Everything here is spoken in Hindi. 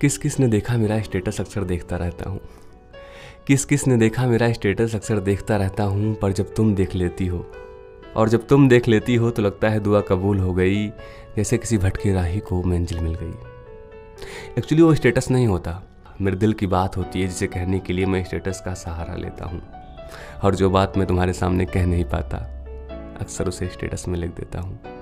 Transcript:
किस किस ने देखा मेरा स्टेटस अक्सर देखता रहता हूँ? किस किस ने देखा मेरा स्टेटस अक्सर देखता रहता हूँ, पर जब तुम देख लेती हो? और जब तुम देख लेती हो तो लगता है दुआ कबूल हो गई, जैसे किसी भटके राही को मंजिल मिल गई। एक्चुअली वो स्टेटस नहीं होता। मेरे दिल की बात होती है, जिसे कहने के लिए मैं स्टेटस का सहारा लेता हूँ। और जो बात मैं तुम्हारे सामने कह नहीं पाता, अक्सर उसे स्टेटस में लिख देता हूँ।